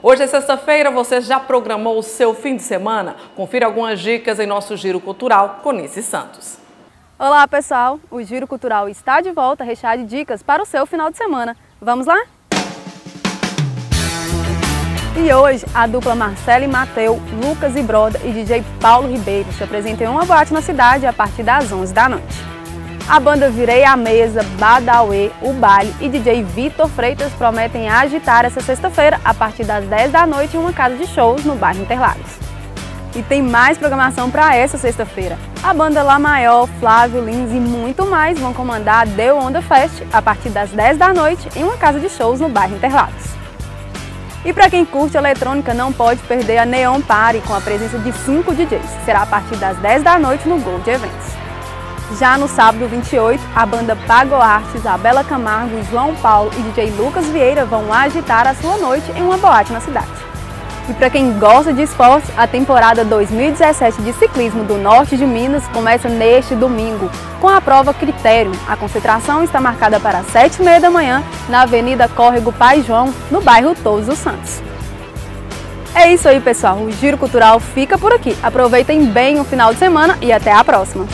Hoje é sexta-feira, você já programou o seu fim de semana? Confira algumas dicas em nosso Giro Cultural com Nice Santos. Olá pessoal, o Giro Cultural está de volta recheado de dicas para o seu final de semana. Vamos lá? E hoje, a dupla Marcelo e Mateu, Lucas e Broda e DJ Paulo Ribeiro se apresentam em uma boate na cidade a partir das 11 da noite. A banda Virei a Mesa, Badauê, O Baile e DJ Vitor Freitas prometem agitar essa sexta-feira a partir das 10 da noite em uma casa de shows no bairro Interlagos. E tem mais programação para essa sexta-feira. A banda La Maior, Flávio Lins e muito mais vão comandar a The Onda Fest a partir das 10 da noite em uma casa de shows no bairro Interlagos. E para quem curte eletrônica, não pode perder a Neon Party com a presença de 5 DJs. Será a partir das 10 da noite no Gold Events. Já no sábado 28, a banda Pago Arte, Isabela Camargo, João Paulo e DJ Lucas Vieira vão agitar a sua noite em uma boate na cidade. E para quem gosta de esportes, a temporada 2017 de ciclismo do Norte de Minas começa neste domingo, com a prova Critério. A concentração está marcada para 7h30 da manhã na Avenida Córrego Pai João, no bairro Todos os Santos. É isso aí, pessoal. O Giro Cultural fica por aqui. Aproveitem bem o final de semana e até a próxima!